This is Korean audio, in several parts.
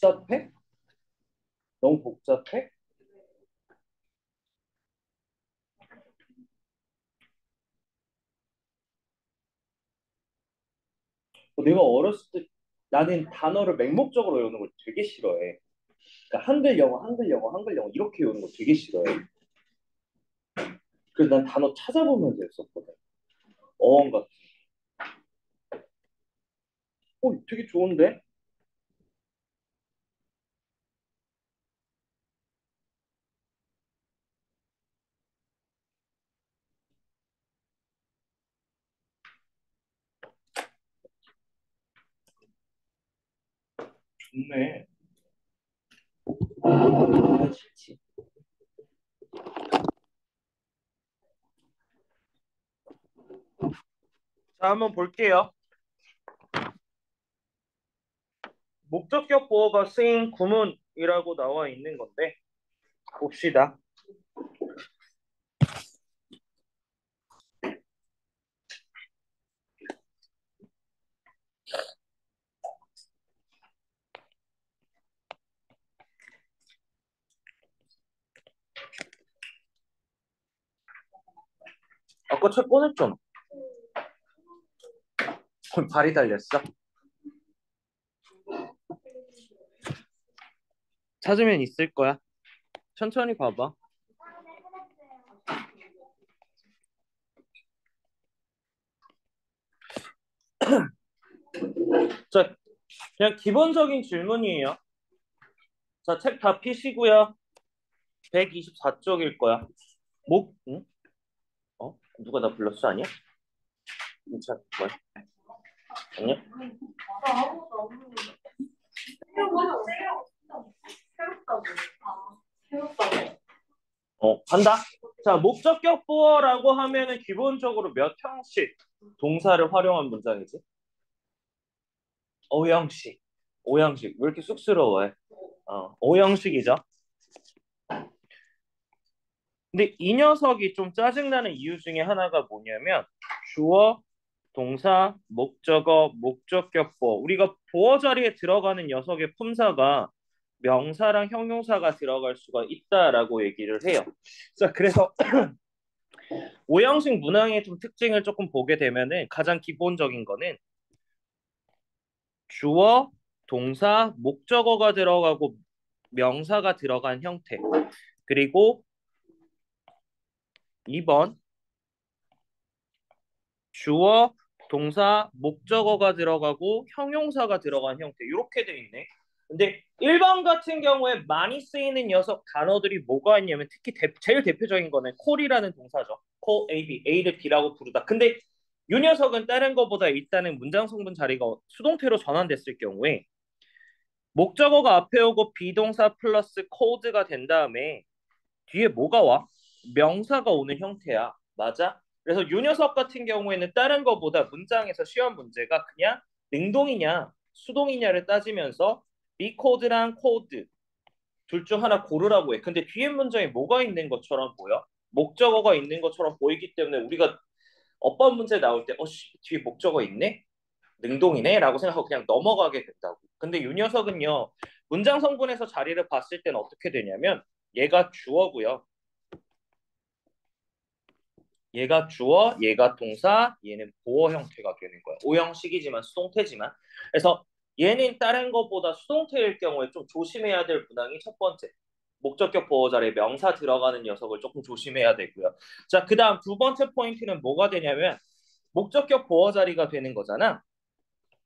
복잡해? 너무 복잡해? 어, 내가 어렸을 때 나는 단어를 맹목적으로 외우는 걸 되게 싫어해. 그러니까 한글 영어, 한글 영어, 한글 영어 이렇게 외우는 거 되게 싫어해. 그래서 난 단어 찾아보면서 했었거든. 어원 같은. 어, 되게 좋은데? 좋네. 아, 싫지. 자, 한번 볼게요. 목적격 보어가 쓰인 구문이라고 나와 있는 건데 봅시다. 아까 책 꺼냈잖아. 발이 달렸어? 찾으면 있을 거야. 천천히 봐봐. 자, 그냥 기본적인 질문이에요. 자, 책 다 피시고요. 124쪽일 거야. 목, 응? 어? 누가 나 불렀어? 아니야? 자, 뭐야? 아니야? 어, 한다? 자, 목적격 보어라고 하면은 기본적으로 몇 형식 동사를 활용한 문장이지? 오형식. 오형식. 왜 이렇게 쑥스러워해? 어, 오형식이죠. 근데 이 녀석이 좀 짜증나는 이유 중에 하나가 뭐냐면 주어, 동사, 목적어, 목적격 보어. 우리가 보어 자리에 들어가는 녀석의 품사가 명사랑 형용사가 들어갈 수가 있다라고 얘기를 해요. 자, 그래서 오형식 문항의 좀 특징을 조금 보게 되면은 가장 기본적인 거는 주어, 동사, 목적어가 들어가고 명사가 들어간 형태. 그리고 2번 주어, 동사, 목적어가 들어가고 형용사가 들어간 형태. 이렇게 돼 있네. 근데 1번 같은 경우에 많이 쓰이는 녀석 단어들이 뭐가 있냐면 특히 대, 제일 대표적인 거는 콜이라는 동사죠. 콜 A, B, A를 B라고 부르다. 근데 이 녀석은 다른 거보다 일단은 문장 성분 자리가 수동태로 전환됐을 경우에 목적어가 앞에 오고 be동사 플러스 called가 된 다음에 뒤에 뭐가 와? 명사가 오는 형태야. 맞아? 그래서 이 녀석 같은 경우에는 다른 거보다 문장에서 시험 문제가 그냥 능동이냐 수동이냐를 따지면서 B 코드랑 코드 둘 중 하나 고르라고 해. 근데 뒤에 문장에 뭐가 있는 것처럼 보여? 목적어가 있는 것처럼 보이기 때문에 우리가 어떤 문제 나올 때, 어, 씨, 뒤에 목적어 있네? 능동이네? 라고 생각하고 그냥 넘어가게 된다고. 근데 이 녀석은요, 문장 성분에서 자리를 봤을 때는 어떻게 되냐면, 얘가 주어고요. 얘가 주어, 얘가 동사, 얘는 보어 형태가 되는 거야. 오형식이지만 수동태지만. 그래서 얘는 다른 것보다 수동태일 경우에 좀 조심해야 될 문항이 첫 번째. 목적격 보호 자리에 명사 들어가는 녀석을 조금 조심해야 되고요. 자, 그 다음 두 번째 포인트는 뭐가 되냐면 목적격 보호 자리가 되는 거잖아.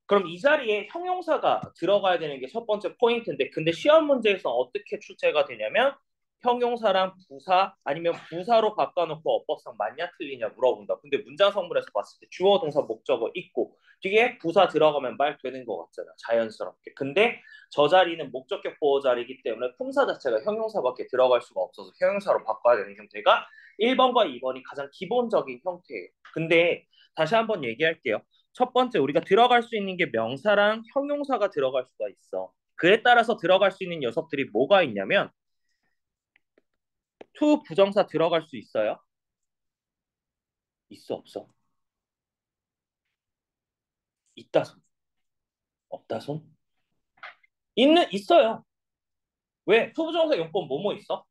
그럼 이 자리에 형용사가 들어가야 되는 게 첫 번째 포인트인데 근데 시험 문제에서 어떻게 출제가 되냐면 형용사랑 부사 아니면 부사로 바꿔놓고 어법상 맞냐 틀리냐 물어본다. 근데 문장 성분에서 봤을 때 주어 동사 목적어 있고 뒤에 부사 들어가면 말 되는 것 같잖아. 자연스럽게. 근데 저 자리는 목적격 보호 자리이기 때문에 품사 자체가 형용사밖에 들어갈 수가 없어서 형용사로 바꿔야 되는 형태가 1번과 2번이 가장 기본적인 형태예요. 근데 다시 한번 얘기할게요. 첫 번째 우리가 들어갈 수 있는 게 명사랑 형용사가 들어갈 수가 있어. 그에 따라서 들어갈 수 있는 녀석들이 뭐가 있냐면 to 부정사 들어갈 수 있어요? 있어 없어? 있다 손? 없다 손? 있는 있어요. 왜? to부정사 용법 뭐뭐 있어?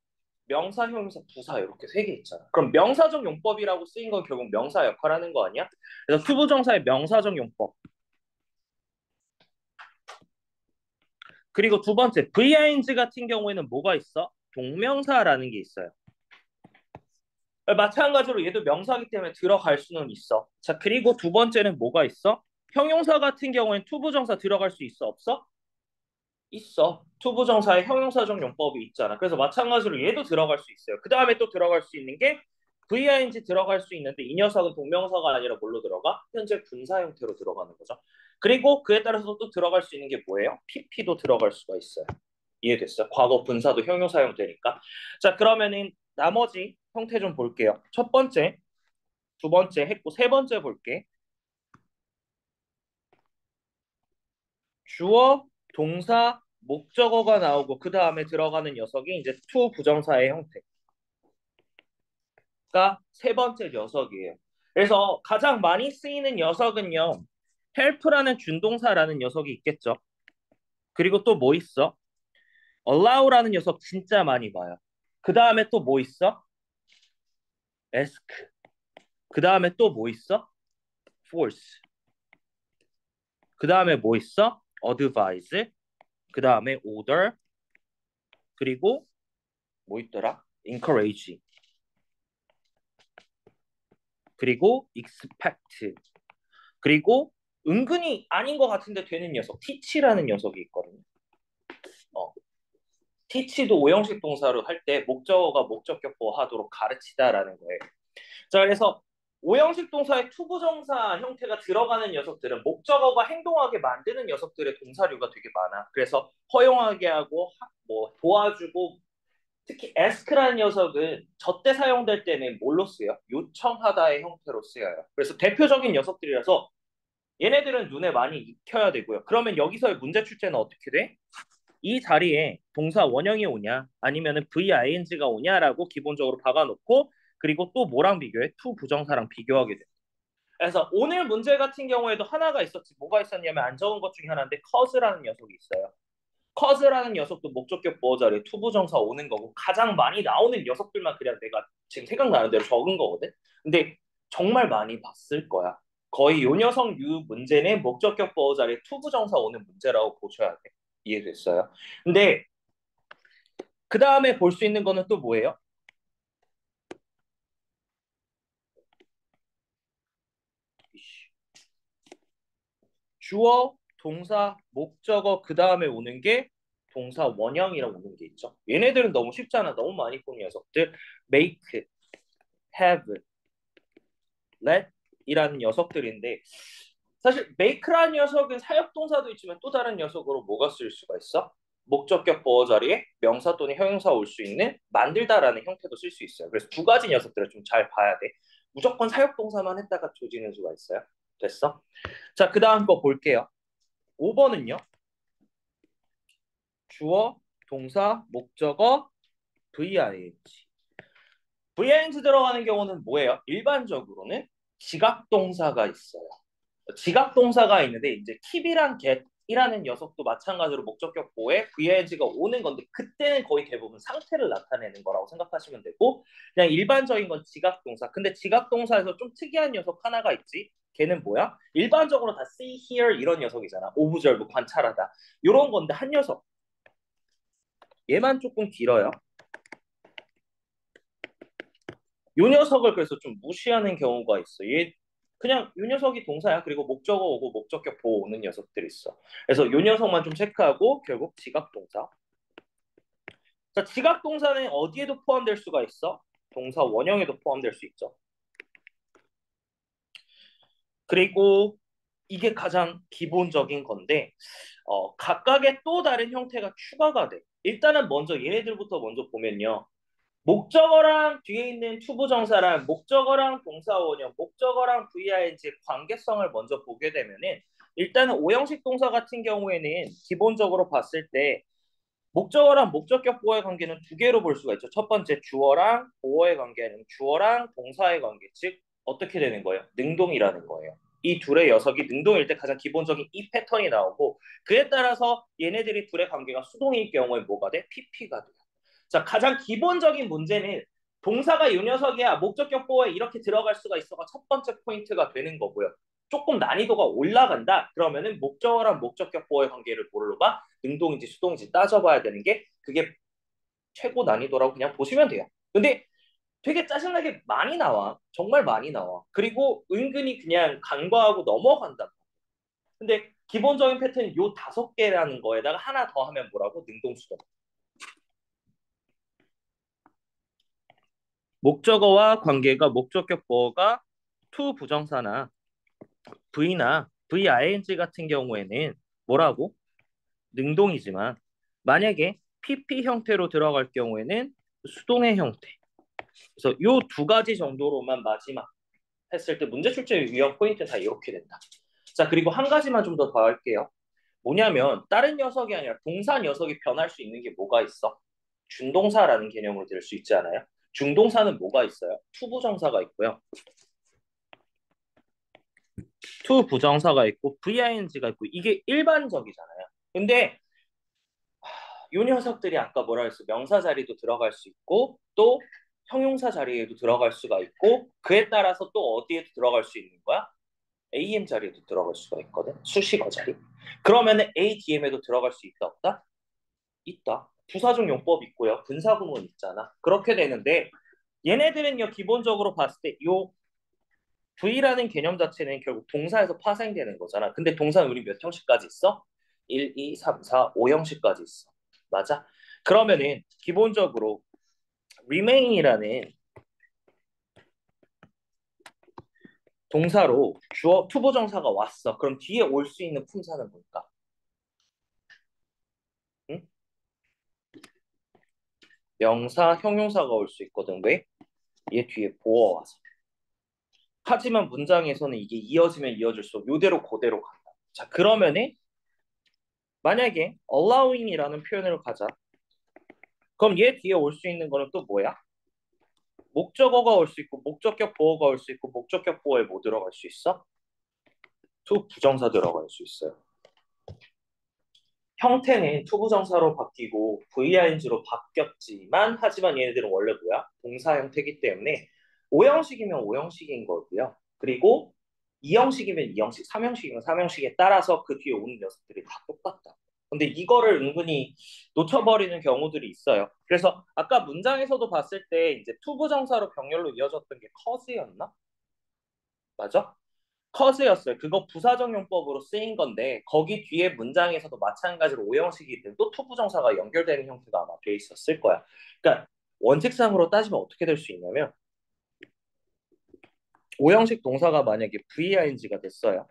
명사, 형용사, 부사 이렇게 세 개 있잖아. 그럼 명사적 용법이라고 쓰인 건 결국 명사 역할하는 거 아니야? 그래서 to부정사의 명사적 용법. 그리고 두 번째 VING 같은 경우에는 뭐가 있어? 동명사라는 게 있어요. 마찬가지로 얘도 명사기 때문에 들어갈 수는 있어. 자 그리고 두 번째는 뭐가 있어? 형용사 같은 경우에는 to부정사 들어갈 수 있어 없어? 있어. to부정사의 형용사적 용법이 있잖아. 그래서 마찬가지로 얘도 들어갈 수 있어요. 그 다음에 또 들어갈 수 있는 게 VING 들어갈 수 있는데 이 녀석은 동명사가 아니라 뭘로 들어가? 현재 분사 형태로 들어가는 거죠. 그리고 그에 따라서 또 들어갈 수 있는 게 뭐예요? PP도 들어갈 수가 있어요. 이해됐어요? 과거 분사도 형용사 형태니까. 자 그러면은 나머지 형태 좀 볼게요. 첫 번째, 두 번째 했고 세 번째 볼게. 주어, 동사, 목적어가 나오고 그 다음에 들어가는 녀석이 이제 to부정사의 형태가 세 번째 녀석이에요. 그래서 가장 많이 쓰이는 녀석은요. help라는 준동사라는 녀석이 있겠죠. 그리고 또 뭐 있어? Allow라는 녀석 진짜 많이 봐요. 그 다음에 또 뭐 있어? ask. 그 다음에 또 뭐 있어? force. 그 다음에 뭐 있어? advise. 그 다음에 order. 그리고 뭐 있더라? encourage. 그리고 expect. 그리고 은근히 아닌 것 같은데 되는 녀석, teach라는 녀석이 있거든요. 어. teach도 오형식 동사로 할 때 목적어가 목적격보 하도록 가르치다라는 거예요. 자, 그래서 오형식 동사의 투부정사 형태가 들어가는 녀석들은 목적어가 행동하게 만드는 녀석들의 동사류가 되게 많아. 그래서 허용하게 하고 뭐 도와주고 특히 ask라는 녀석은 저때 사용될 때는 뭘로 쓰여? 요청하다의 형태로 쓰여요. 그래서 대표적인 녀석들이라서 얘네들은 눈에 많이 익혀야 되고요. 그러면 여기서의 문제 출제는 어떻게 돼? 이 자리에 동사 원형이 오냐 아니면 VING가 오냐라고 기본적으로 박아놓고 그리고 또 뭐랑 비교해? 투 부정사랑 비교하게 돼. 그래서 오늘 문제 같은 경우에도 하나가 있었지. 뭐가 있었냐면 안 적은 것 중에 하나인데 cause라는 녀석이 있어요. cause라는 녀석도 목적격 보어 자리에 투 부정사 오는 거고 가장 많이 나오는 녀석들만 그냥 내가 지금 생각나는 대로 적은 거거든. 근데 정말 많이 봤을 거야. 거의 요 녀석 유 문제는 목적격 보어 자리에 투 부정사 오는 문제라고 보셔야 돼. 이해됐어요? 근데 그 다음에 볼 수 있는 거는 또 뭐예요? 주어, 동사, 목적어 그 다음에 오는 게 동사 원형이라고 오는 게 있죠. 얘네들은 너무 쉽잖아. 너무 많이 본 녀석들. make, have, let 이라는 녀석들인데 사실 make라는 녀석은 사역동사도 있지만 또 다른 녀석으로 뭐가 쓸 수가 있어? 목적격 보어 자리에 명사 또는 형용사 올 수 있는 만들다라는 형태도 쓸 수 있어요. 그래서 두 가지 녀석들을 좀 잘 봐야 돼. 무조건 사역동사만 했다가 조지는 수가 있어요. 됐어? 자, 그 다음 거 볼게요. 5번은요. 주어, 동사, 목적어, VING. VING 들어가는 경우는 뭐예요? 일반적으로는 지각동사가 있어요. 지각 동사가 있는데 이제 keep이랑 get이라는 녀석도 마찬가지로 목적격 보에 VING가 오는 건데 그때는 거의 대부분 상태를 나타내는 거라고 생각하시면 되고 그냥 일반적인 건 지각 동사. 근데 지각 동사에서 좀 특이한 녀석 하나가 있지. 걔는 뭐야? 일반적으로 다 see, hear 이런 녀석이잖아. observe 관찰하다. 이런 건데 한 녀석. 얘만 조금 길어요. 요 녀석을 그래서 좀 무시하는 경우가 있어. 얘 그냥 요 녀석이 동사야. 그리고 목적어 오고 목적격 보호 오는 녀석들이 있어. 그래서 요 녀석만 좀 체크하고 결국 지각 동사. 자, 지각 동사는 어디에도 포함될 수가 있어? 동사 원형에도 포함될 수 있죠. 그리고 이게 가장 기본적인 건데 어, 각각의 또 다른 형태가 추가가 돼. 일단은 먼저 얘네들부터 먼저 보면요. 목적어랑 뒤에 있는 투부 정사랑 목적어랑 동사원형, 목적어랑 VING 관계성을 먼저 보게 되면은 일단은 오형식 동사 같은 경우에는 기본적으로 봤을 때 목적어랑 목적격 보어의 관계는 두 개로 볼 수가 있죠. 첫 번째 주어랑 보어의 관계는 주어랑 동사의 관계, 즉 어떻게 되는 거예요? 능동이라는 거예요. 이 둘의 녀석이 능동일 때 가장 기본적인 이 패턴이 나오고 그에 따라서 얘네들이 둘의 관계가 수동일 경우에 뭐가 돼? PP가 돼요. 자, 가장 기본적인 문제는 동사가 이 녀석이야 목적격 보호에 이렇게 들어갈 수가 있어가 첫 번째 포인트가 되는 거고요. 조금 난이도가 올라간다 그러면은 목적어랑 목적격 보호의 관계를 뭘로 봐? 능동인지 수동인지 따져봐야 되는 게 그게 최고 난이도라고 그냥 보시면 돼요. 근데 되게 짜증나게 많이 나와. 정말 많이 나와. 그리고 은근히 그냥 간과하고 넘어간다. 근데 기본적인 패턴이 요 다섯 개라는 거에다가 하나 더 하면 뭐라고? 능동수동. 목적어와 관계가 목적격 보어가 to 부정사나 v나 ving 같은 경우에는 뭐라고? 능동이지만 만약에 pp 형태로 들어갈 경우에는 수동의 형태. 그래서 요두 가지 정도로만 마지막 했을 때 문제 출제 위험 포인트 다 이렇게 된다. 자 그리고 한 가지만 좀 더 더 할게요. 뭐냐면 다른 녀석이 아니라 동사 녀석이 변할 수 있는 게 뭐가 있어? 준동사라는 개념으로 될수 있지 않아요? 준동사는 뭐가 있어요? 투부정사가 있고요. 투 부정사가 있고 VING가 있고 이게 일반적이잖아요. 근데 이 녀석들이 아까 뭐라 했어? 명사 자리도 들어갈 수 있고 또 형용사 자리에도 들어갈 수가 있고 그에 따라서 또 어디에도 들어갈 수 있는 거야? M 자리에도 들어갈 수가 있거든. 수식어 자리. 그러면은 ADM에도 들어갈 수 있다 없다? 있다. 부사적 용법 있고요. 분사구문 있잖아. 그렇게 되는데 얘네들은요 기본적으로 봤을 때 요 V라는 개념 자체는 결국 동사에서 파생되는 거잖아. 근데 동사는 우리 몇 형식까지 있어? 1, 2, 3, 4, 5형식까지 있어. 맞아? 그러면은 기본적으로 remain이라는 동사로 주어 투부정사가 왔어. 그럼 뒤에 올 수 있는 품사는 뭘까? 응? 명사, 형용사가 올 수 있거든. 왜? 얘 뒤에 보어 와서. 하지만 문장에서는 이게 이어지면 이어질수록 요대로 그대로 간다. 자, 그러면은 만약에 allowing이라는 표현을 가자. 그럼 얘 뒤에 올 수 있는 거는 또 뭐야? 목적어가 올 수 있고 목적격 보어가 올 수 있고 목적격 보어에 뭐 들어갈 수 있어? 투 부정사 들어갈 수 있어요. 형태는 투 부정사로 바뀌고 VING로 바뀌었지만 하지만 얘네들은 원래 뭐야? 동사 형태이기 때문에 5형식이면 5형식인 거고요. 그리고 2형식이면 2형식, 3형식이면 3형식에 따라서 그 뒤에 오는 녀석들이 다 똑같다. 근데 이거를 은근히 놓쳐버리는 경우들이 있어요. 그래서 아까 문장에서도 봤을 때 이제 투부정사로 병렬로 이어졌던 게 cause였나? 맞아? cause였어요. 그거 부사적 용법으로 쓰인 건데 거기 뒤에 문장에서도 마찬가지로 오형식이 또 투부정사가 연결되는 형태가 아마 돼 있었을 거야. 그러니까 원칙상으로 따지면 어떻게 될 수 있냐면 오형식 동사가 만약에 VING가 됐어요.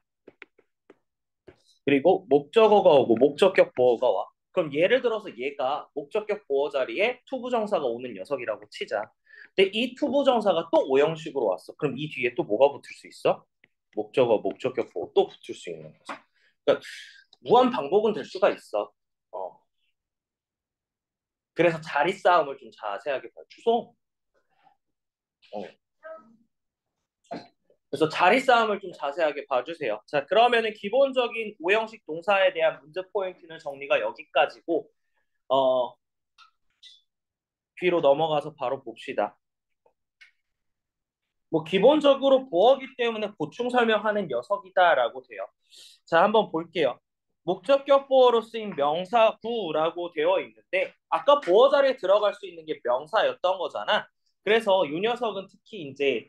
그리고 목적어가 오고 목적격 보어가 와. 그럼 예를 들어서 얘가 목적격 보어 자리에 투부정사가 오는 녀석이라고 치자. 근데 이 투부정사가 또 오형식으로 왔어. 그럼 이 뒤에 또 뭐가 붙을 수 있어? 목적어, 목적격 보어 또 붙을 수 있는 거죠. 그러니까 무한 반복은 될 수가 있어. 어. 그래서 자리 싸움을 좀 자세하게 봐. 주소. 어. 그래서 자리 싸움을 좀 자세하게 봐주세요. 자, 그러면은 기본적인 오형식 동사에 대한 문제 포인트는 정리가 여기까지고, 어, 뒤로 넘어가서 바로 봅시다. 뭐 기본적으로 보어기 때문에 보충 설명하는 녀석이다라고 돼요. 자, 한번 볼게요. 목적격 보어로 쓰인 명사 구라고 되어 있는데 아까 보어 자리에 들어갈 수 있는 게 명사였던 거잖아. 그래서 이 녀석은 특히 이제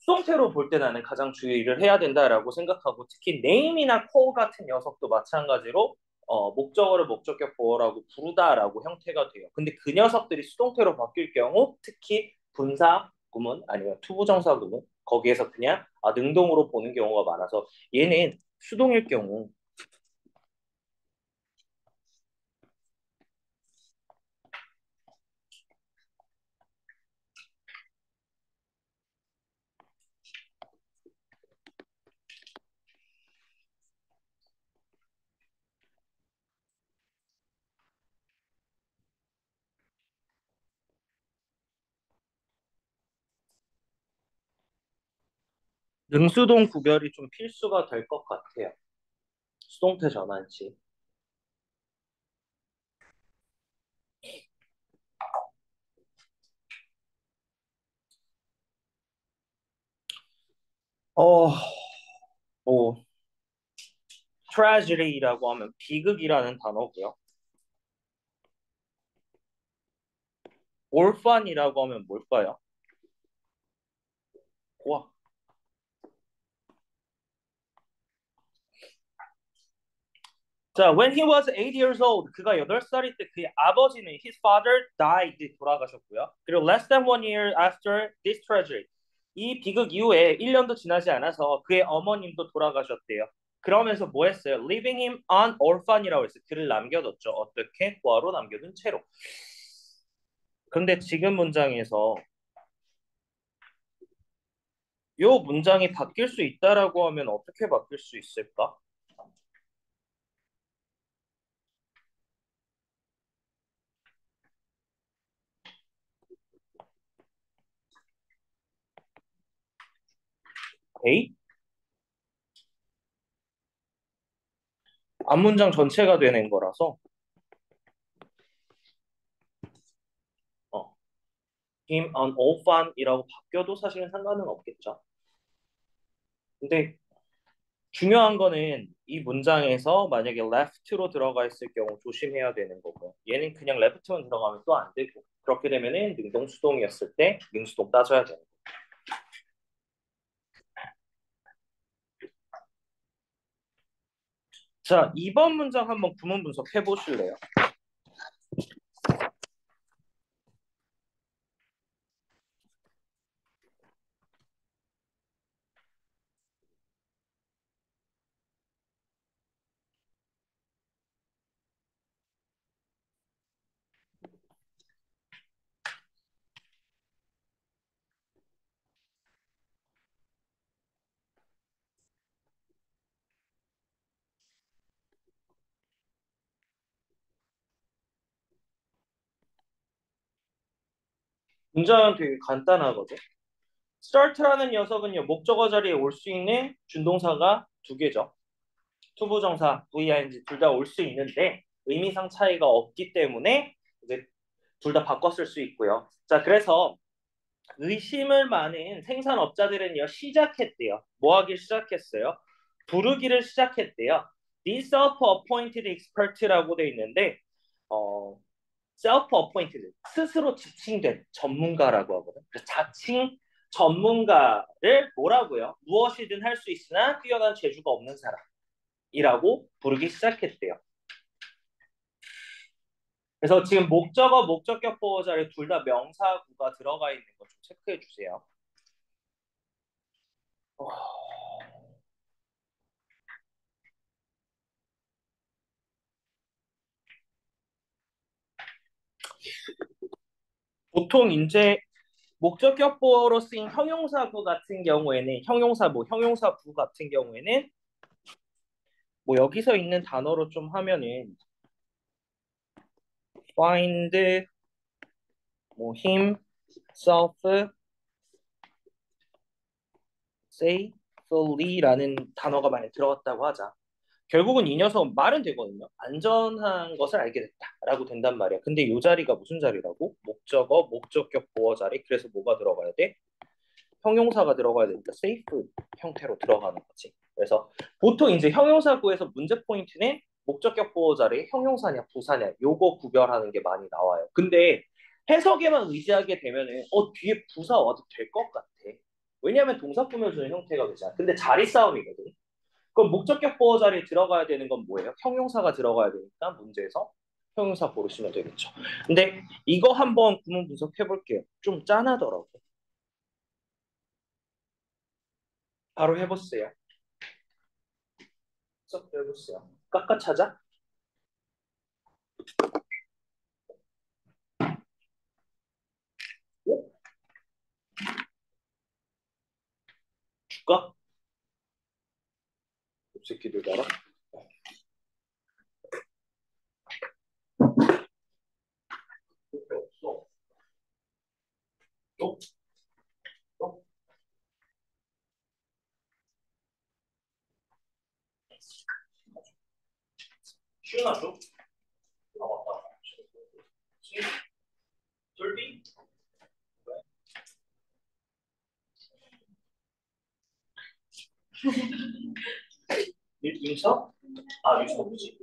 수동태로 볼 때 나는 가장 주의를 해야 된다라고 생각하고 특히 name이나 call 같은 녀석도 마찬가지로 어, 목적어를 목적격 보어라고 부르다라고 형태가 돼요. 근데 그 녀석들이 수동태로 바뀔 경우 특히 분사 구문 아니면 투부정사 구문 거기에서 그냥 아, 능동으로 보는 경우가 많아서 얘는 수동일 경우 능수동 구별이 좀 필수가 될 것 같아요. 수동태 전환시. 어, 뭐, tragedy라고 하면 비극이라는 단어고요. orphan이라고 하면 뭘까요? 와. 자, when he was 8 years old, 그가 8살일 때 그의 아버지는 his father died 돌아가셨고요. 그리고 less than one year after this tragedy, 이 비극 이후에 1년도 지나지 않아서 그의 어머님도 돌아가셨대요. 그러면서 뭐 했어요? Leaving him an orphan이라고 했어요. 그를 남겨뒀죠. 어떻게? 고아로 남겨둔 채로. 근데 지금 문장에서 요 문장이 바뀔 수 있다라고 하면 어떻게 바뀔 수 있을까? A? 앞문장 전체가 되는 거라서 어. him an orphan이라고 바뀌어도 사실은 상관은 없겠죠. 근데 중요한 거는 이 문장에서 만약에 left로 들어가 있을 경우 조심해야 되는 거고 얘는 그냥 left만 들어가면 또 안 되고 그렇게 되면은 능동수동이었을 때 능수동 따져야 되는 거고 자, 2번 문장 한번 구문 분석해 보실래요? 문장은 되게 간단하거든. start라는 녀석은요, 목적어 자리에 올 수 있는 준동사가 두 개죠. 투부정사, VING 둘 다 올 수 있는데 의미상 차이가 없기 때문에 이제 둘 다 바꿔 쓸 수 있고요. 자, 그래서 의심을 많은 생산업자들은요, 시작했대요. 뭐 하기 시작했어요? 부르기를 시작했대요. This self-appointed expert라고 돼 있는데, 어, self-appointed, 스스로 지칭된 전문가라고 하거든. 그래서 자칭 전문가를 뭐라고요? 무엇이든 할 수 있으나 뛰어난 재주가 없는 사람이라고 부르기 시작했대요. 그래서 지금 목적어, 목적격 보호 자리에 둘다 명사구가 들어가 있는 거좀 체크해 주세요. 어... 보통 이제 목적격 보호로 쓰인 형용사구 같은 경우에는 형용사 뭐 형용사구 같은 경우에는 뭐 여기서 있는 단어로 좀 하면은 find 뭐 him, self, safely라는 단어가 많이 들어갔다고 하자. 결국은 이 녀석은 말은 되거든요. 안전한 것을 알게 됐다라고 된단 말이야. 근데 이 자리가 무슨 자리라고? 목적어, 목적격 보어 자리. 그래서 뭐가 들어가야 돼? 형용사가 들어가야 되니까 safe 형태로 들어가는 거지. 그래서 보통 이제 형용사구에서 문제 포인트는 목적격 보호 자리 형용사냐 부사냐 요거 구별하는 게 많이 나와요. 근데 해석에만 의지하게 되면은 어 뒤에 부사 와도 될 것 같아. 왜냐하면 동사 꾸며주는 형태가 되잖아. 근데 자리 싸움이거든. 그럼 목적격 보호 자리에 들어가야 되는 건 뭐예요? 형용사가 들어가야 되니까 문제에서 형용사 고르시면 되겠죠. 근데 이거 한번 구문 분석해 볼게요. 좀 짠하더라고. 바로 해보세요. 썩 해보세요. 깎아 찾아? 오? 줄까? 새끼들 봐라. 또? 또? 쉬어놨죠? 아, 맞다. 시 돌비? 윤서? 아 윤서 뭐지?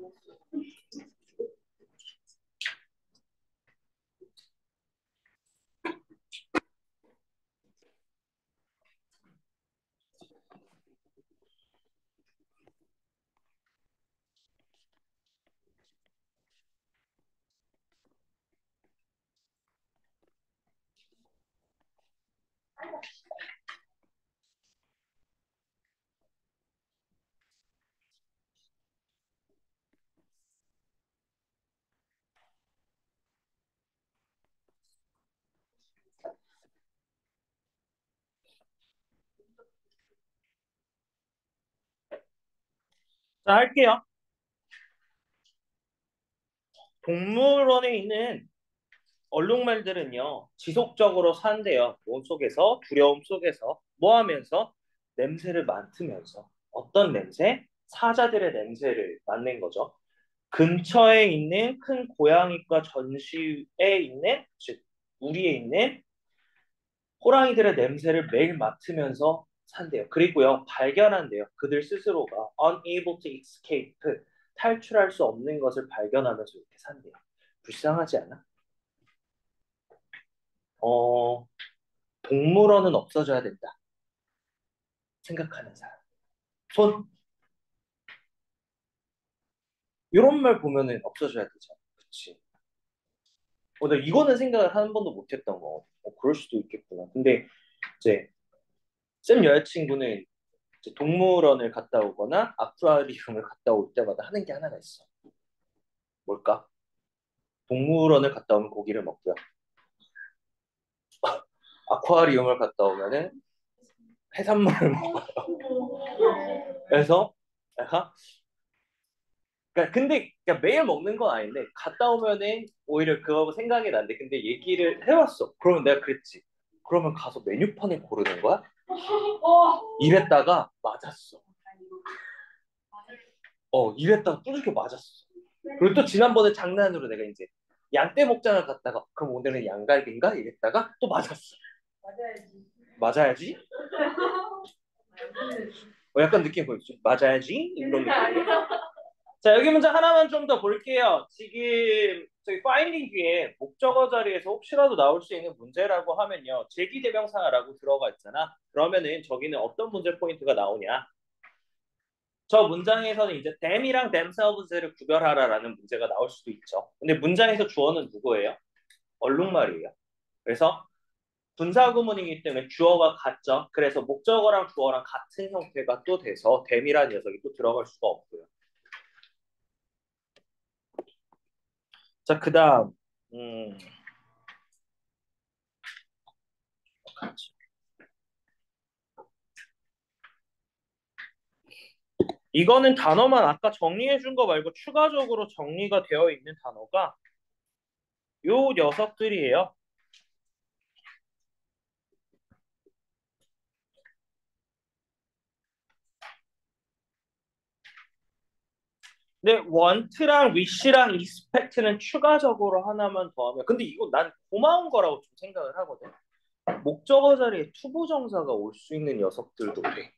자, 할게요. 동물원에 있는 얼룩말들은요, 지속적으로 산대요. 몸 속에서, 두려움 속에서, 뭐 하면서? 냄새를 맡으면서. 어떤 냄새? 사자들의 냄새를 맡는 거죠. 근처에 있는 큰 고양이과 전시에 있는, 즉, 우리에 있는 호랑이들의 냄새를 매일 맡으면서 산대요. 그리고요, 발견한대요. 그들 스스로가 unable to escape, 탈출할 수 없는 것을 발견하면서 이렇게 산대요. 불쌍하지 않아? 어, 동물원은 없어져야 된다. 생각하는 사람. 손. 이런 말 보면은 없어져야 되죠. 그치. 어, 나 이거는 생각을 한 번도 못 했던 거. 어, 그럴 수도 있겠구나. 근데 이제 쌤 여자친구는 동물원을 갔다 오거나 아쿠아리움을 갔다 올 때마다 하는 게 하나가 있어. 뭘까? 동물원을 갔다 오면 고기를 먹고요. 아쿠아리움을 갔다 오면은 해산물을 먹어요. 그래서 약간 그러니까 근데 그러니까 매일 먹는 건 아닌데 갔다 오면은 오히려 그거 생각이 난대. 근데 얘기를 해왔어. 그러면 내가 그랬지. 그러면 가서 메뉴판을 고르는 거야? 이랬다가 맞았어. 어, 이랬다가 뚜둑이 맞았어. 그리고 또 지난번에 장난으로 내가 이제 양떼 목장을 갔다가 그럼 오늘은 양갈비인가? 이랬다가 또 맞았어. 맞아야지. 맞아야지? 어, 약간 느낌 보였죠? 맞아야지? 이런 느낌. 자, 여기 문제 하나만 좀 더 볼게요. 지금 저기 finding 뒤에 목적어 자리에서 혹시라도 나올 수 있는 문제라고 하면요. 재귀대명사라고 들어가 있잖아. 그러면은 저기는 어떤 문제 포인트가 나오냐? 저 문장에서는 이제 them이랑 themselves를 구별하라라는 문제가 나올 수도 있죠. 근데 문장에서 주어는 누구예요? 얼룩말이에요. 그래서 분사구문이기 때문에 주어가 같죠. 그래서 목적어랑 주어랑 같은 형태가 또 돼서 them이라는 녀석이 또 들어갈 수가 없고요. 자, 그 다음, 음. 이거는 단어만 아까 정리해 준 거 말고 추가적으로 정리가 되어 있는 단어가 요 녀석들이에요. 근데 want랑 wish랑 expect는 추가적으로 하나만 더 하면 근데 이거 난 고마운 거라고 좀 생각을 하거든. 목적어 자리에 투부정사가 올 수 있는 녀석들도 돼.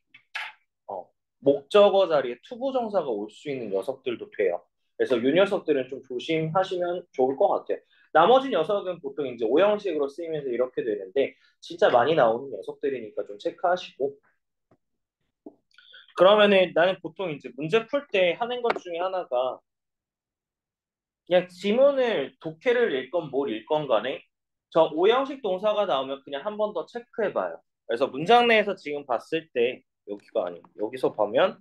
어, 목적어 자리에 투부정사가 올 수 있는 녀석들도 돼요. 그래서 이 녀석들은 좀 조심하시면 좋을 것 같아요. 나머지 녀석은 보통 이제 오형식으로 쓰이면서 이렇게 되는데 진짜 많이 나오는 녀석들이니까 좀 체크하시고 그러면은 나는 보통 이제 문제 풀 때 하는 것 중에 하나가 그냥 지문을 독해를 읽건 뭘 읽건 간에 저 오형식 동사가 나오면 그냥 한 번 더 체크해 봐요. 그래서 문장 내에서 지금 봤을 때 여기가 아니고 여기서 보면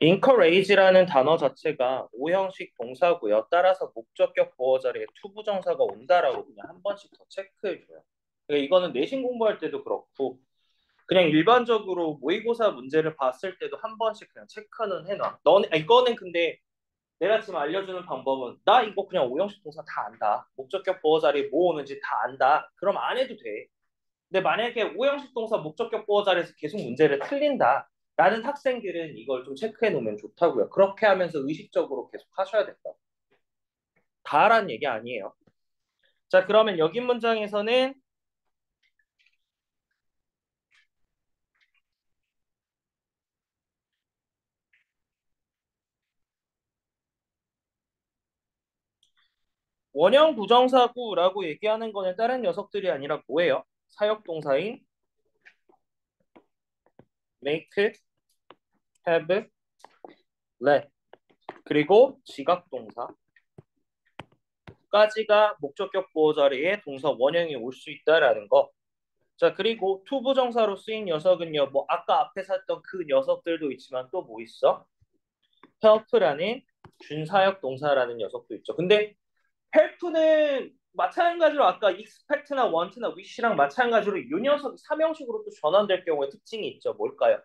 encourage라는 단어 자체가 오형식 동사고요. 따라서 목적격 보어 자리에 투부정사가 온다라고 그냥 한 번씩 더 체크해 줘요. 그러니까 이거는 내신 공부할 때도 그렇고 그냥 일반적으로 모의고사 문제를 봤을 때도 한 번씩 그냥 체크는 해놔. 너는 이거는 근데 내가 지금 알려주는 방법은 나 이거 그냥 오형식 동사 다 안다. 목적격 보어 자리에 뭐 오는지 다 안다. 그럼 안 해도 돼. 근데 만약에 오형식 동사 목적격 보어 자리에서 계속 문제를 틀린다. 라는 학생들은 이걸 좀 체크해 놓으면 좋다고요. 그렇게 하면서 의식적으로 계속 하셔야 된다. 다라는 얘기 아니에요. 자, 그러면 여기 문장에서는 원형 부정사구라고 얘기하는 거는 다른 녀석들이 아니라 뭐예요? 사역동사인 make, have, let 그리고 지각동사 까지가 목적격 보어 자리에 동사 원형이 올 수 있다라는 거. 자 그리고 투부정사로 쓰인 녀석은요. 뭐 아까 앞에 썼던 그 녀석들도 있지만 또 뭐 있어? help라는 준사역 동사라는 녀석도 있죠. 근데 help는 마찬가지로 아까 expect나 want나 wish랑 마찬가지로 이 녀석이 삼형식으로 또 전환될 경우에 특징이 있죠. 뭘까요?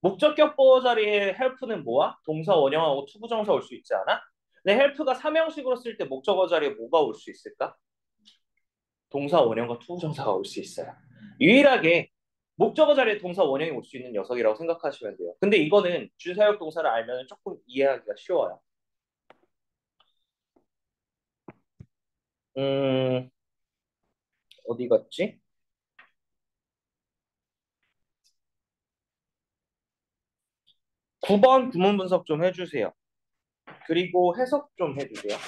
목적격 보어 자리에 help는 뭐야? 동사 원형하고 투부정사 올 수 있지 않아? 근데 help가 삼형식으로 쓸 때 목적어 자리에 뭐가 올 수 있을까? 동사 원형과 투부정사가 올 수 있어요. 유일하게 목적어 자리에 동사 원형이 올 수 있는 녀석이라고 생각하시면 돼요. 근데 이거는 준사역 동사를 알면 조금 이해하기가 쉬워요. 음, 어디 갔지? (9번) 구문 분석 좀 해주세요. 그리고 해석 좀 해주세요.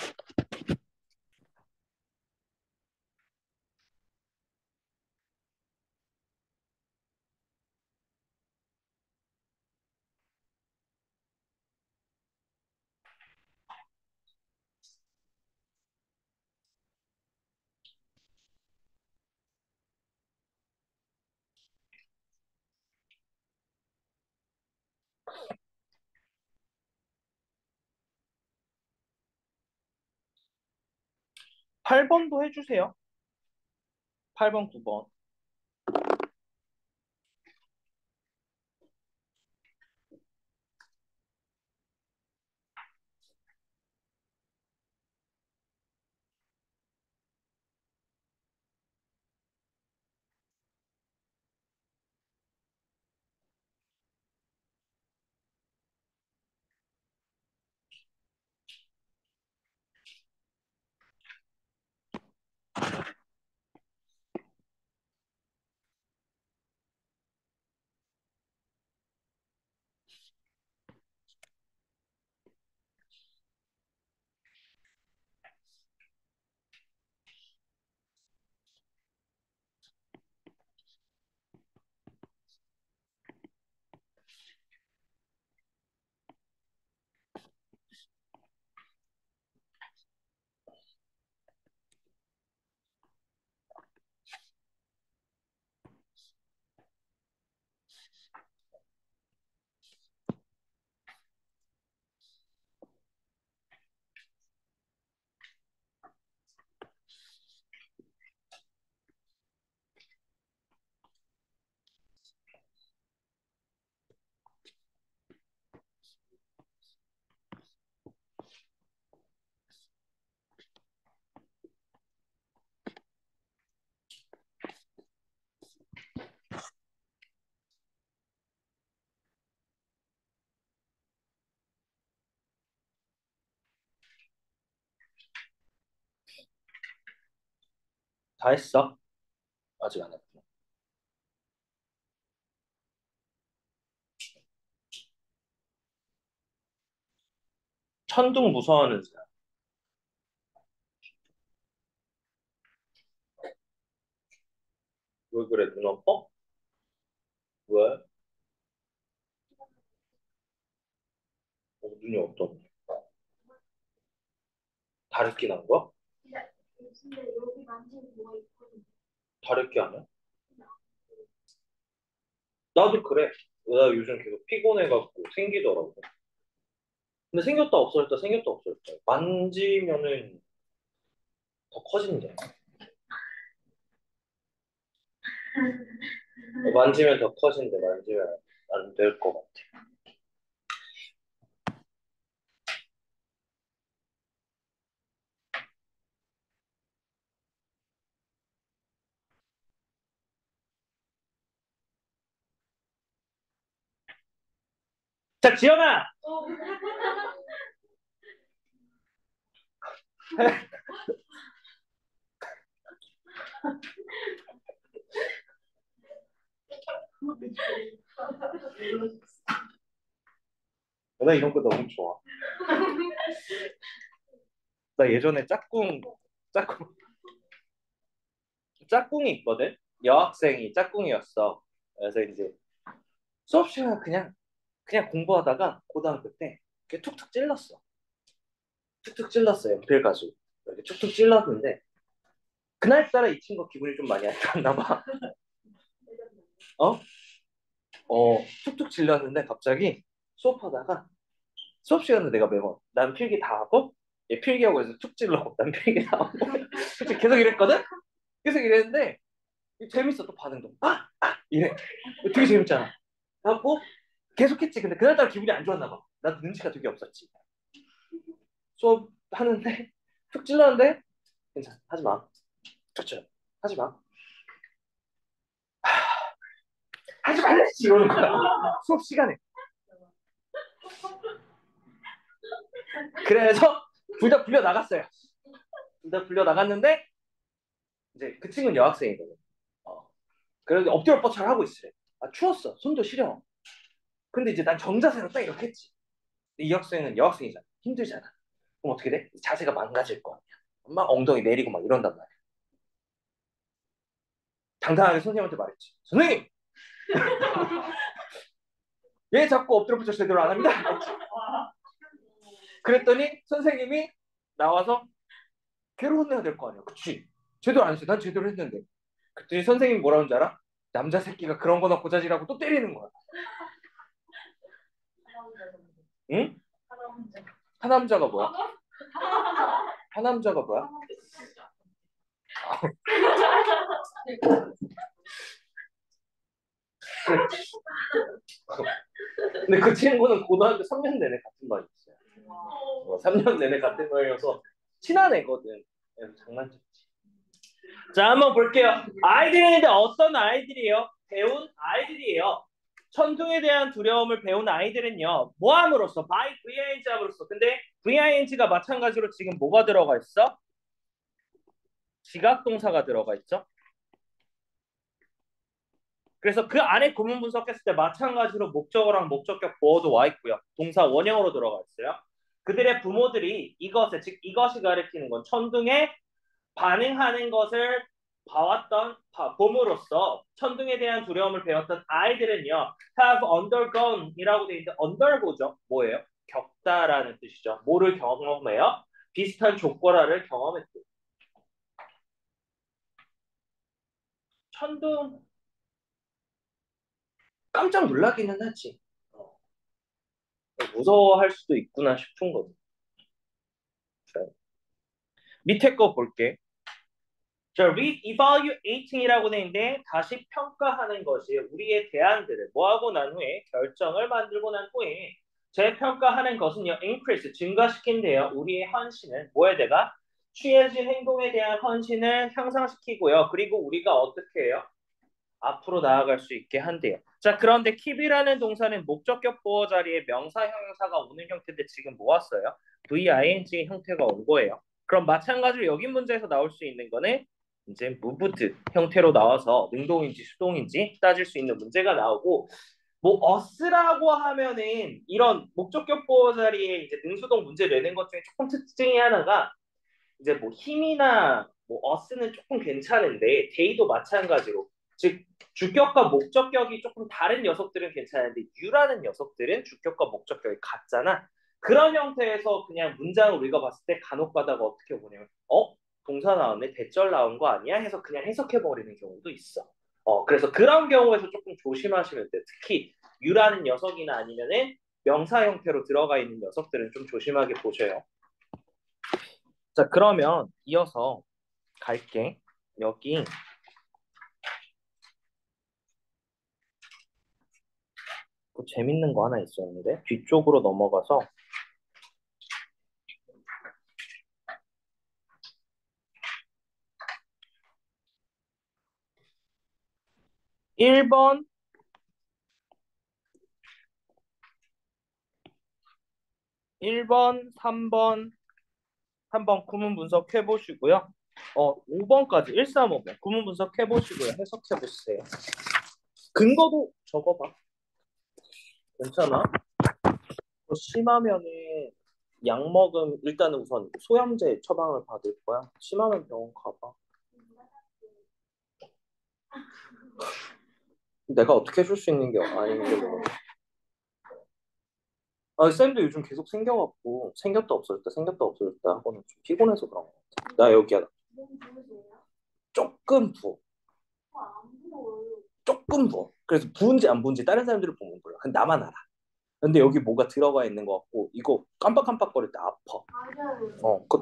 8번도 해주세요. 8번, 9번. 다 했어? 아직 안 했구나. 천둥 무서워하는 사람. 왜 그래? 눈 아파? 왜? 어, 눈이 어떤데? 다르게 난 거야? 근데 여기 만지는 뭐가 있거든. 다르게 하네? 나도 그래. 나 요즘 계속 피곤해갖고 생기더라고. 근데 생겼다 없어졌다 생겼다 없어졌다. 만지면은 더 커진대. 만지면 더 커진대. 만지면 안 될 것 같아. 자, 지영아! 나 이런 거 너무 좋아. 나 예전에 짝꿍, 짝꿍, 짝꿍이 있거든? 여학생이 짝꿍이었어. 그래서 이제 수업 시간에 그냥, 그냥 공부하다가 고등학교 때 이렇게 툭툭 찔렀어. 툭툭 찔렀어, 연필 가지고. 이렇게 툭툭 찔렀는데, 그날따라 이 친구 기분이 좀 많이 안 좋았나 봐. 어? 어, 툭툭 질렀는데 갑자기 수업하다가 수업 시간에 내가 매번 난 필기 다 하고 얘 필기하고 해서 툭 찔러 난 필기 다 하고 계속 이랬거든? 계속 이랬는데 재밌어 또 반응도 아! 아! 이래 되게 재밌잖아 하고 계속 했지. 근데 그날따라 기분이 안 좋았나 봐난 눈치가 되게 없었지. 수업 하는데 툭 찔렀는데 괜찮아. 하지마. 그렇죠. 하지마. 하지 말랬지 이러는 거야. 수업 시간에. 그래서 둘 다 불려 나갔어요. 둘 다 불려 나갔는데 이제 그 친구는 여학생이거든. 어. 그래서 엎드려 뻗쳐를 하고 있으래 아 추웠어. 손도 시려 근데 이제 난 정자세로 딱 이렇게 했지 이 학생은 여학생이잖아 힘들잖아 그럼 어떻게 돼? 자세가 망가질 거 아니야 막 엉덩이 내리고 막 이런단 말이야 당당하게 선생님한테 말했지 선생님 얘 자꾸 엎드려 뻗쳐 제대로 안 합니다. 그랬더니 선생님이 나와서 혼내야 될 거 아니야. 그치? 제대로 안 했어. 난 제대로 했는데. 그랬더니 선생님이 뭐라는 줄 알아? 남자 새끼가 그런 거나 고자질하고 또 때리는 거야. 응? 하남자가 뭐야? 하남자가 뭐야? 근데 그 친구는 고등학교 3년 내내 같은 반이었어요. 어, 3년 내내 같은 반이어서 친한 애거든. 그래서 장난쳤지. 자, 한번 볼게요. 아이들인데 어떤 아이들이에요? 배운 아이들이에요. 천둥에 대한 두려움을 배운 아이들은요. 뭐함으로써? by VING 함으로써. 근데 VING가 마찬가지로 지금 뭐가 들어가 있어? 지각 동사가 들어가 있죠. 그래서 그 안에 구문 분석했을 때 마찬가지로 목적어랑 목적격 보어도 와 있고요. 동사 원형으로 들어가 있어요. 그들의 부모들이 이것에 즉 이것이 가리키는 건 천둥에 반응하는 것을 봐왔던 봄으로써 천둥에 대한 두려움을 배웠던 아이들은요 have undergone이라고 되어 있는데 undergo죠 뭐예요? 겪다라는 뜻이죠. 뭐를 경험해요? 비슷한 조건화를 경험했고 천둥 깜짝 놀라기는 하지. 어. 무서워할 수도 있구나 싶은 거죠. 밑에 거 볼게. 자, read evaluating이라고 되어 있는데 다시 평가하는 것이 우리의 대안들을 뭐하고 난 후에 결정을 만들고 난 후에 재평가하는 것은요 increase 증가시킨대요. 우리의 헌신을 뭐에 대가 취해진 행동에 대한 헌신을 향상시키고요. 그리고 우리가 어떻게 해요? 앞으로 나아갈 수 있게 한대요. 자, 그런데 keep이라는 동사는 목적격 보어 자리에 명사 형용사가 오는 형태인데 지금 모았어요. VING 형태가 온 거예요. 그럼 마찬가지로 여기 문제에서 나올 수 있는 거는 이제 moved 형태로 나와서 능동인지 수동인지 따질 수 있는 문제가 나오고 뭐 us라고 하면은 이런 목적격 보어 자리에 이제 능수동 문제 내는 것 중에 조금 특징이 하나가 이제 뭐 힘이나 뭐 us는 조금 괜찮은데 day도 마찬가지로 즉 주격과 목적격이 조금 다른 녀석들은 괜찮은데 유라는 녀석들은 주격과 목적격이 같잖아. 그런 형태에서 그냥 문장을 우리가 봤을 때 간혹 가다가 어떻게 보냐면 어? 동사 나왔네? 대절 나온 거 아니야? 해서 그냥 해석해 버리는 경우도 있어. 어, 그래서 그런 경우에서 조금 조심하시면 돼. 특히 유라는 녀석이나 아니면은 명사 형태로 들어가 있는 녀석들은 좀 조심하게 보셔요. 자, 그러면 이어서 갈게. 여기 또 재밌는 거 하나 있었는데 뒤쪽으로 넘어가서 일번 1번, 3번, 3번 구문 분석 해 보시고요. 어, 5번까지 1, 3, 5번 구문 분석 해 보시고요. 해석해 보세요. 근거도 적어봐. 괜찮아? 또 심하면은 약 먹음 일단은 우선 소염제 처방을 받을 거야. 심하면 병원 가봐. 내가 어떻게 해줄 수 있는 게 아닌데 뭐. 아, 쌤도 요즘 계속 생겨갖고 생겼다 없어졌다 생겼다 없어졌다 하고는 좀 피곤해서 그런 거 같아. 나 여기야? 조금 부어. 조금 부어. 그래서 부은지 안 부은지 다른 사람들을 보면 몰라. 근데 나만 알아. 근데 여기 뭐가 들어가 있는 것 같고 이거 깜빡깜빡거릴 때 아파. 어, 그거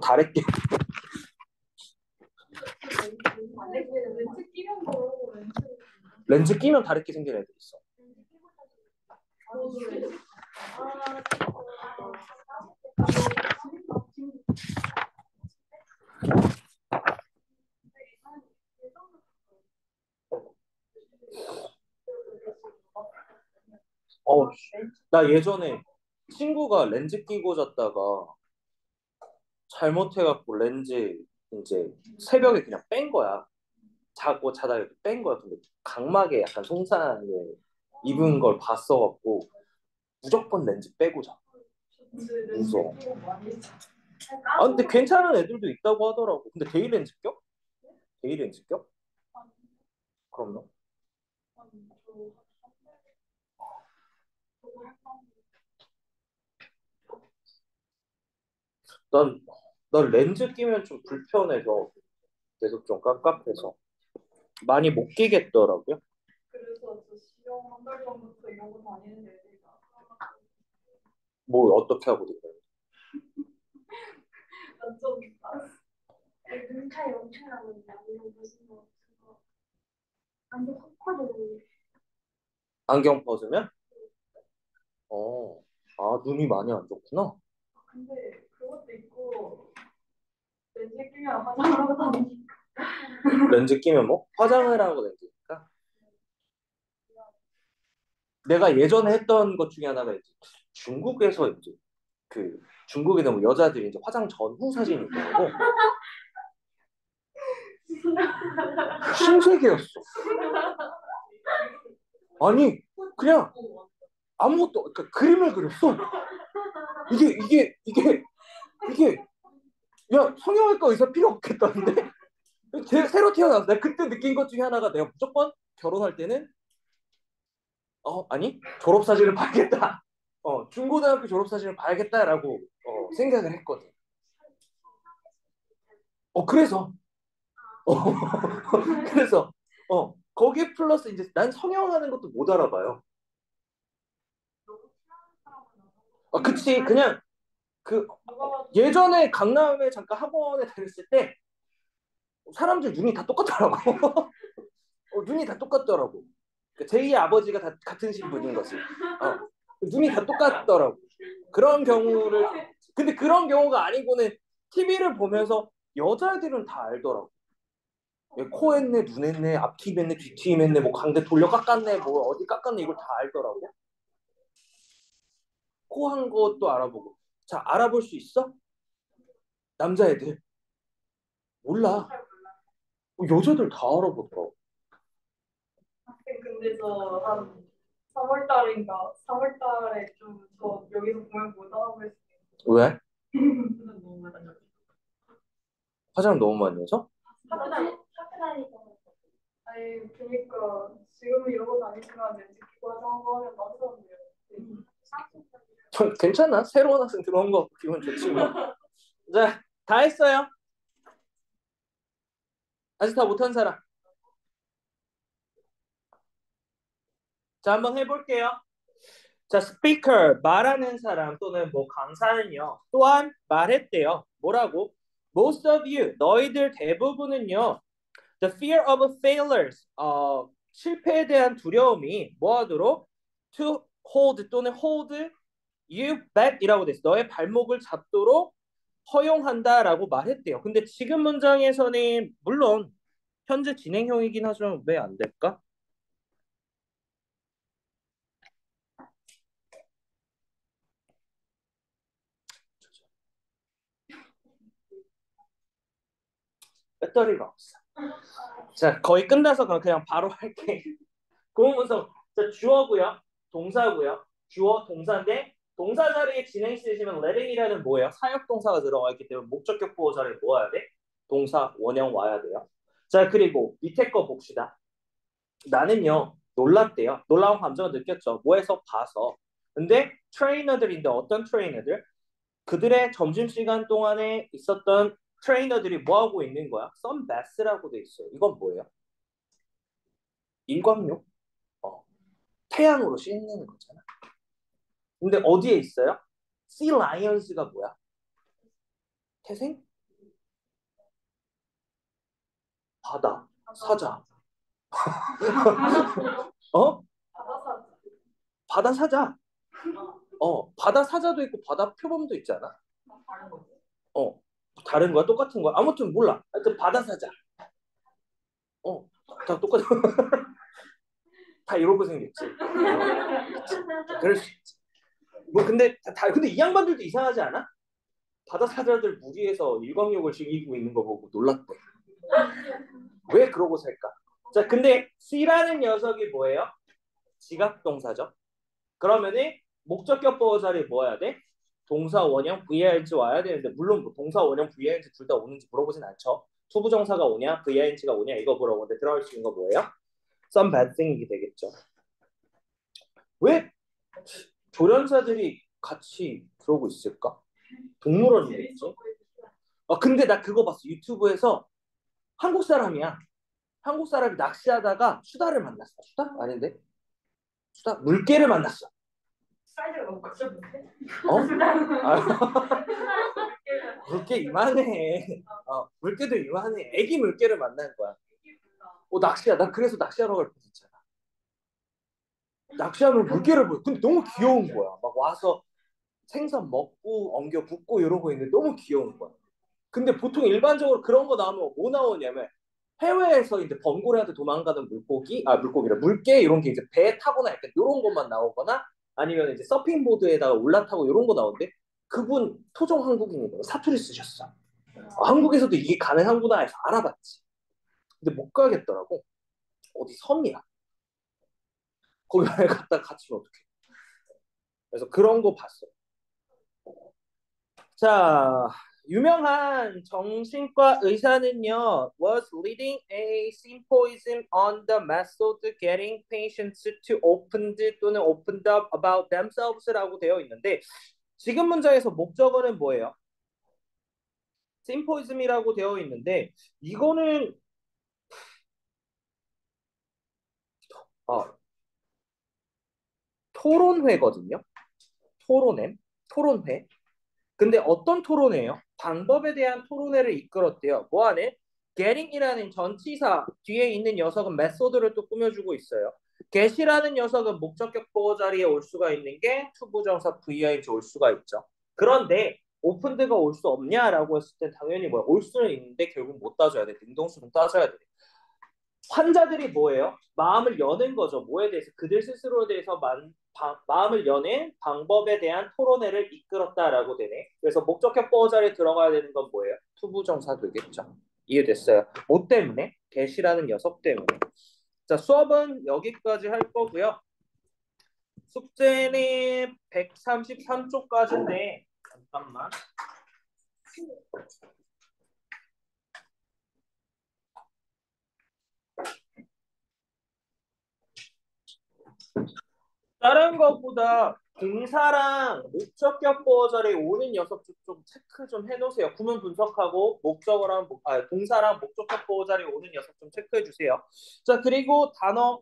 모르고 렌즈. 끼면 다랬게 생긴 애들 있어. 어, 나 예전에 친구가 렌즈 끼고 잤다가 잘못해갖고 렌즈 이제 새벽에 그냥 뺀 거야. 자고 자다가 이렇게 뺀 거야. 근데 각막에 약간 손상을 입은 걸 봤어갖고 무조건 렌즈 빼고 자. 무서워. 아 근데 괜찮은 애들도 있다고 하더라고. 근데 day 렌즈 껴? day 렌즈 껴? 그럼요. 난, 난 렌즈 끼면 좀 불편해서 계속 좀 깝깝해서 많이 못 끼겠더라고요. 뭐 어떻게 하고 그래요? 완전 눈 차이 엄청 나거든요. 이거 무슨 거 그거 완전 확 커져요. 안경 벗으면? 어, 아 눈이 많이 안 좋구나. 근데 그것도 있고 렌즈 끼면 화장하고 다니니까 렌즈 끼면 뭐 화장을 하고 렌즈니까. 내가 예전에 했던 것 중에 하나가 이제 중국에서 이제 그 중국에는 뭐 여자들이 이제 화장 전후 사진이 있더라고. 신세계였어. 아니 그냥 아무것도 그러니까 그림을 그렸어. 이게 이게 이게 이게 야 성형외과 의사 필요 없겠다는데 제, 새로 태어났어. 내가 그때 느낀 것 중에 하나가 내가 무조건 결혼할 때는 어 아니 졸업 사진을 봐야겠다. 어 중고등학교 졸업 사진을 봐야겠다라고 어, 생각을 했거든. 어 그래서 어 그래서 어 거기에 플러스 이제 난 성형하는 것도 못 알아봐요. 아 그치 그냥 그 예전에 강남에 잠깐 학원에 다녔을 때 사람들 눈이 다 똑같더라고. 어, 눈이 다 똑같더라고. 그 제2의 아버지가 다 같은 신분인 거지. 어, 눈이 다 똑같더라고. 그런 경우를 근데 그런 경우가 아니고는 TV를 보면서 여자애들은 다 알더라고. 얘코 했네, 눈 했네, 앞팀 했네, 뒤팀 했네, 뭐 강대 돌려 깎았네, 뭐 어디 깎았네 이걸 다 알더라고. 코 한 것도 알아보고. 자, 알아볼 수 있어? 남자애들. 몰라. 어, 여자들 다 알아보더라고. 학생 근데 저 한 3월 달인가 3월 달에 좀 저 여기서 보면 못 알아볼 수 왜? 너무. 화장 너무 많이 해서? 학교 다니 학교 다니니까 아니 그러니까 지금은 이러고 다니지만 렌즈 끼고 화장하고 하면 낯선데요. 전 괜찮아. 새로운 학생 들어온 거 기분 좋지 뭐. 자, 다 했어요. 아직 다 못한 사람. 자, 한번 해볼게요. 자, speaker, 말하는 사람 또는 뭐 강사는요. 또한 말했대요. 뭐라고? Most of you, 너희들 대부분은요. The fear of failures, 어, 실패에 대한 두려움이 뭐하도록? To hold 또는 hold you back이라고 됐어. 너의 발목을 잡도록 허용한다라고 말했대요. 근데 지금 문장에서는 물론 현재 진행형이긴 하지만 왜 안 될까? 배터리가 없어. 자, 거의 끝나서 그냥 바로 할게. 고문서. 자, 주어고요. 동사고요. 주어 동사인데 동사 자리에 진행 시시면 letting이라는 뭐예요? 사역 동사가 들어가 있기 때문에 목적격 보호 자리에 뭐 와야 돼? 동사 원형 와야 돼요. 자, 그리고 밑에 거 봅시다. 나는요. 놀랐대요. 놀라운 감정을 느꼈죠. 뭐에서 봐서. 근데 트레이너들인데 어떤 트레이너들? 그들의 점심시간 동안에 있었던 트레이너들이 뭐 하고 있는 거야? 선베스라고 돼 있어요. 이건 뭐예요? 일광욕? 어. 태양으로 씻는 거잖아. 근데 어디에 있어요? 씨 라이언스가 뭐야? 태생? 바다, 사자. 어? 바다 사자. 어, 바다 사자도 있고 바다 표범도 있잖아. 어, 다른 거야? 똑같은 거야? 아무튼 몰라. 하여튼 바다 사자. 어, 다 똑같아. 다 이러고 생겼지. 어, 그럴 수 있지. 뭐 근데 다, 다- 근데 이 양반들도 이상하지 않아? 바다 사자들 무리해서 일광욕을 즐기고 있는 거 보고 놀랐대. 왜 그러고 살까? 자, 근데 see라는 녀석이 뭐예요? 지각 동사죠. 그러면은 목적격 보어 자리에 뭐 해야 돼? 동사 원형 VING 와야 되는데 물론 뭐 동사 원형 VING 둘 다 오는지 물어보진 않죠. 투부정사가 오냐 VING가 오냐 이거 물어보는데 들어갈 수 있는 거 뭐예요? Some bad thing이 되겠죠. 왜 조련사들이 같이 그러고 있을까? 동물원이겠지. 아 근데 나 그거 봤어 유튜브에서 한국 사람이야. 한국 사람이 낚시하다가 수다를 만났어. 수다? 아닌데? 수다? 물개를 만났어. 사이즈가 너무 커졌는데. 어? 아, 물개 이만해. 어, 물개도 이만해. 애기 물개를 만난 거야. 어, 낚시야. 나 그래서 낚시하러 갈 뻔했잖아. 낚시하면 물개를 보여. 근데 너무 귀여운 거야. 막 와서 생선 먹고 엉겨 붓고 이러고 있는데 너무 귀여운 거야. 근데 보통 일반적으로 그런 거 나오면 뭐 나오냐면 해외에서 이제 번고래한테 도망가는 물고기, 아 물고기래, 물개 이런 게 이제 배 타거나 약간 이런 것만 나오거나 아니면 이제 서핑보드에다가 올라타고 이런 거 나오는데 그분 토종 한국인이거든 사투리 쓰셨어. 아, 한국에서도 이게 가능한구나 해서 알아봤지. 근데 못 가겠더라고. 어디 섬이야. 거기 만약 갔다 갇히면 어떡해. 그래서 그런 거 봤어. 자, 유명한 정신과 의사는요, was leading a symposium on the method getting patients to opened 또는 opened up about themselves라고 되어 있는데 지금 문장에서 목적어는 뭐예요? 심포지엄이라고 되어 있는데 이거는 어, 토론회거든요. 토론회, 토론회. 근데 어떤 토론회요? 방법에 대한 토론회를 이끌었대요. 뭐 안에? getting이라는 전치사 뒤에 있는 녀석은 method를 또 꾸며주고 있어요. get이라는 녀석은 목적격 보어 자리에 올 수가 있는 게 투부정사 VING 올 수가 있죠. 그런데 opened가 올 수 없냐라고 했을 때 당연히 뭐야 올 수는 있는데 결국 뭘 따져야 돼 능동 수동 따져야 돼 환자들이 뭐예요 마음을 여는 거죠 뭐에 대해서 그들 스스로에 대해서 만, 바, 마음을 여는 방법에 대한 토론회를 이끌었다라고 되네. 그래서 목적격 보어 자리에 들어가야 되는 건 뭐예요? 투부정사 되겠죠. 이해됐어요? 뭐 때문에? get이라는 녀석 때문에. 자 수업은 여기까지 할 거고요. 숙제는 133쪽까지인데 잠깐만. 다른 것보다 동사랑 목적격 보호절에 오는 녀석 좀 체크 좀 해놓으세요. 구문 분석하고 목적어랑 목- 아, 동사랑 목적격 보호절에 오는 녀석 좀 체크해 주세요. 자 그리고 단어